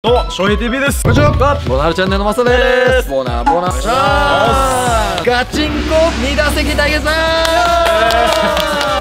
どうも、翔平 TV です。こんにちは。ボナールチャンネルのマサです。ボナーボナーガチンコ2打席対決だ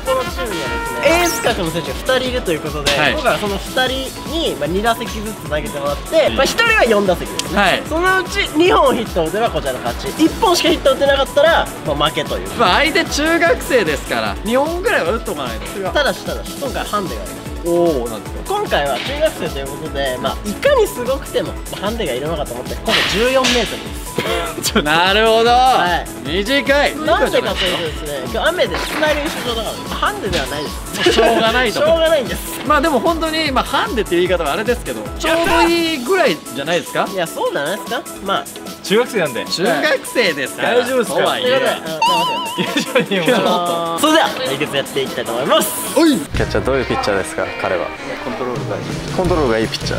このチームにはですねエース格の選手が2人いるということで、はい。今回はその2人に、まあ、2打席ずつ投げてもらって、まあ、1人は4打席ですね、はい。そのうち2本ヒットを打てばこちらの勝ち。1本しかヒットを打てなかったら、まあ、負けという。まあ相手中学生ですから2本ぐらいは打っとかないと。ただしただし今回ハンデがありますおおなんですか？今回は中学生ということで、まあ、いかにすごくても、まあ、ハンデがいるのかと思って今回14メートルです。なるほど、い。短い。なんでかというとですね今日雨で室内練習場だからハンデではないです。しょうがないと。しょうがないんです。まあでも本当にまあハンデっていう言い方はあれですけどちょうどいいぐらいじゃないですか？いやそうじゃないですか？まあ中学生なんで。中学生ですから。大丈夫ですか？とはいえ。あの頑張ってくださいいやいやもう それでは対決やっていきたいと思います。キャッチャーどういうピッチャーですか彼は？コントロールがいいコントロールがいいピッチャ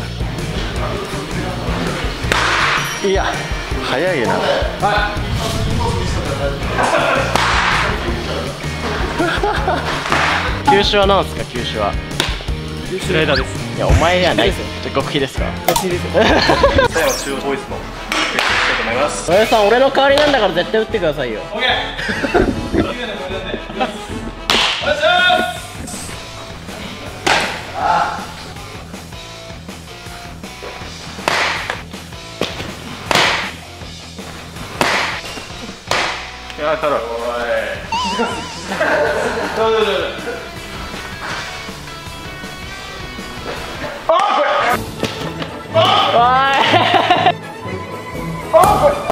ー。いや早いな。球種は何ですか？球種は。スライダーです。いやお前やないですよ極秘ですか？極秘ですよ。最後中央ボイスの。と思います。親さん俺の代わりなんだから絶対打ってくださいよいや、太郎。か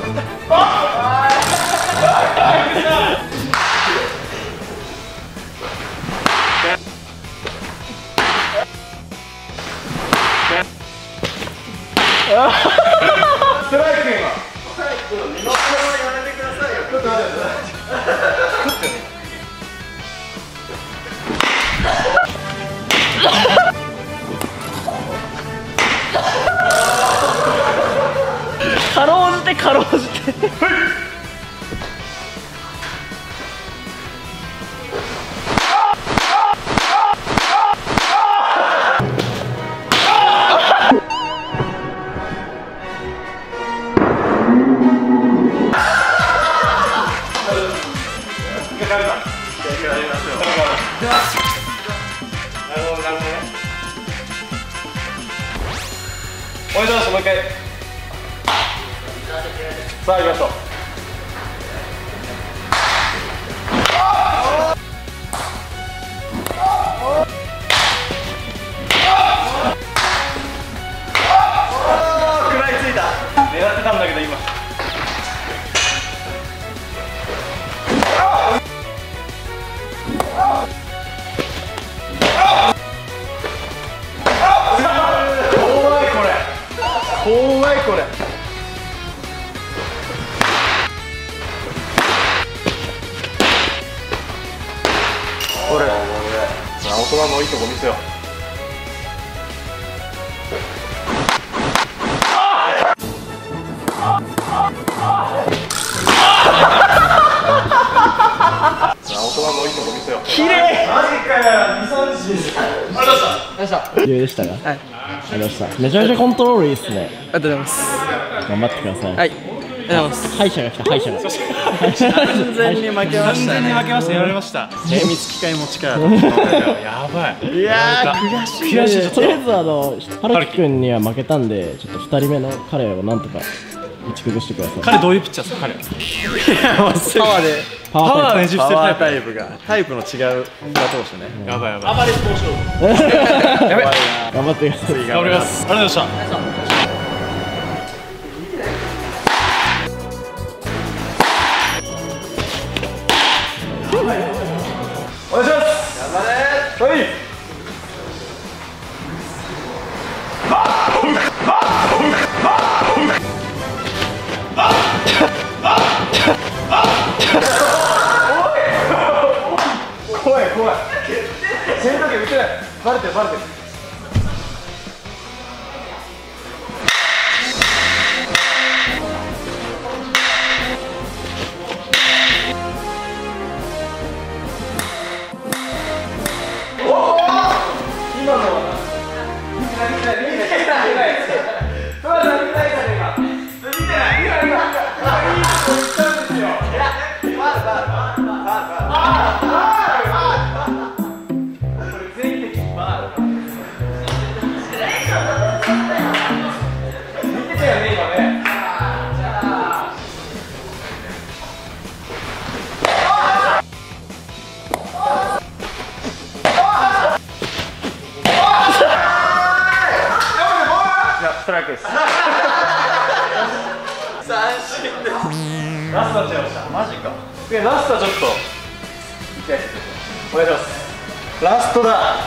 ろうじてかろうじてお願います、もう一回。さあ、行きましょう。食らいついた。狙ってたんだけど今。怖いこれ。怖いこれ。大人のいいとこ見せよう。大人のいいとこ見せよう綺麗マジかよ二三四余裕でしたかはいありがとうございましためちゃめちゃコントロー。ルいいっすねありがとうございます頑張ってくださいはいありがとうございます敗者が来た敗者が完全に負けま完したね。全に負けましたやられました精密機械持ちかやばい。いやー悔しい。悔しいちょっととりあえずあの春樹くんには負けたんでちょっと2人目の彼をなんとか打ち崩してください。彼どういうピッチャーで。すか彼パワーでパワータイパワーねじ伏せるタイプタイプがタイプの違う裏投手ね。やばいやばい。プ頑張ってください。頑張ります。ありがとうございましたバレてる。ストライクです。三振ですラストは違いましたマジか。でラストはちょっと。お願いします。ラストだ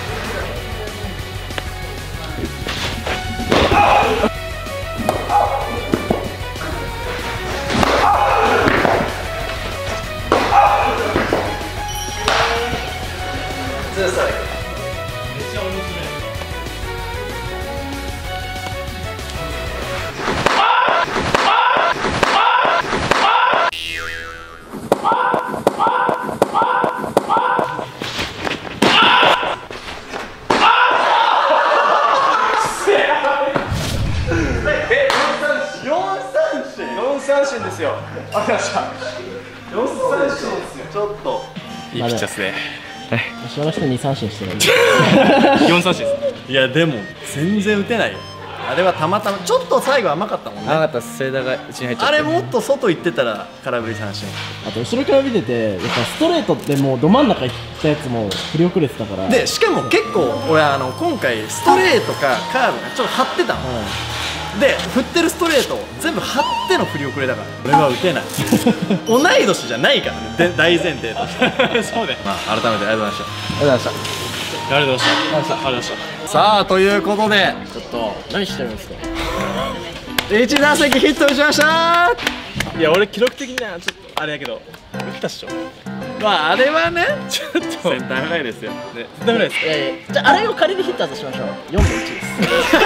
三振ですよ。ありました4三振ですよ。ちょっと。いいピッチャーですね。後ろの人2三振してるんで。4三振です。いやでも全然打てないよ。あれはたまたまちょっと最後甘かったもんね。かったセイダがうちに入っあれもっと外行ってたら空振り三振。あと後ろから見ててやっぱストレートってもうど真ん中行ったやつも振り遅れてたから。でしかも結構俺あの今回ストレートかカーブがちょっと張ってたの、で振ってるストレートを全部張っての振り遅れだから。俺は打てない。同い年じゃないからね。で大前提として。そうねまあ改めてありがとうございました。ありがとうございました。ありがとうございました？ありがとうございました。さあということでちょっと何してるんですか？1打席ヒット打ちました。いや俺記録的にはちょっとあれやけど打ったっしょ。まああれはね。ちょっとセンターフライですよ。ねダメですいやいやじゃああれを仮にヒッターとしましょう。4分1です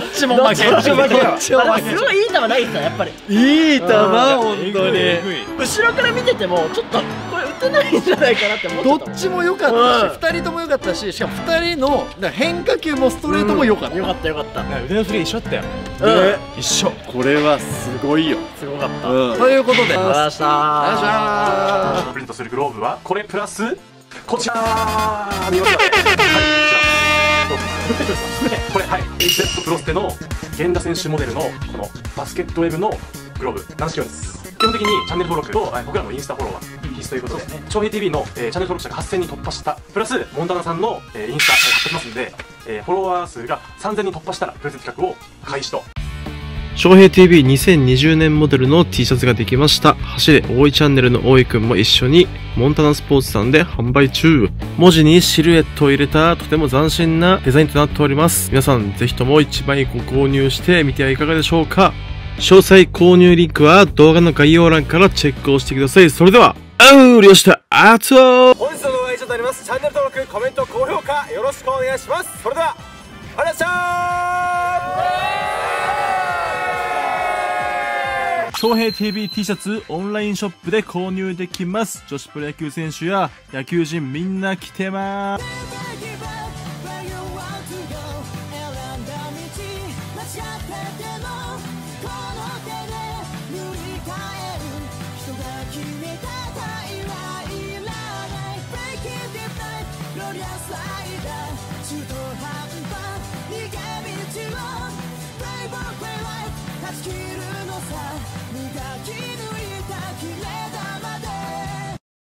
どっちも負け。どっちも負けどっちも負あでもすごいいい球ないですよやっぱり。けいい球。うん本当に後ろから見ててもちょっとこれ打てないんじゃないかなって思どっちゃっちも良かったし、2人とも良かったししかも2人の変化球もストレートも良かった、よかったよかった。腕の振り一緒だったよ。うん。一緒。これはすごいよ、すごかった。ということで。ありがとうございました。プリントするグローブはこれプラスこちら。見ました。はいこれはい HZ プロステの源田選手モデルのこのバスケットウェブのグローブ。軟式用です基本的にチャンネル登録とはい僕らのインスタフォローは必須ということで長平 TV の、えーチャンネル登録者が8000人突破した。プラスモンダナさんの、えーインスタ、えー貼ってきますんで、えーフォロワー数が3000人突破したらプレゼント企画を開始と。翔平 TV2020 年モデルの T シャツができました。走れ大井チャンネルの大井くんも一緒にモンタナスポーツさんで販売中。文字にシルエットを入れたとても斬新なデザインとなっております。皆さんぜひとも1枚ご購入してみてはいかがでしょうか。詳細購入リンクは動画の概要欄からチェックをしてください。それでは、あうりょした、あつお本日の動画は以上となりますチャンネル登録コメント高評価よろしくお願いしますそれではありがとうございました翔平 TV T シャツオンラインショップで購入できます。女子プロ野球選手や野球人みんな来てます。Like き抜いた綺麗だ